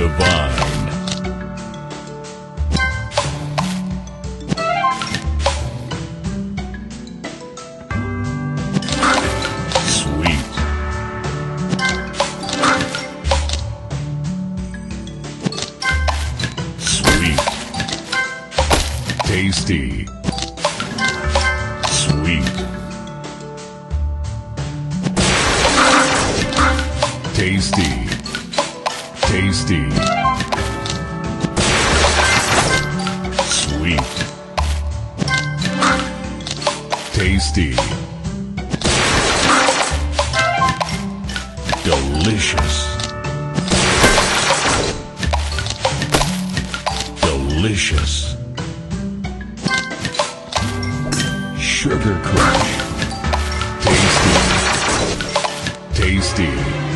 divine. Sweet. Sweet. tasty. Sweet. Tasty. Tasty. Sweet. Tasty. Delicious. Delicious. Sugar Crush. Tasty. Tasty.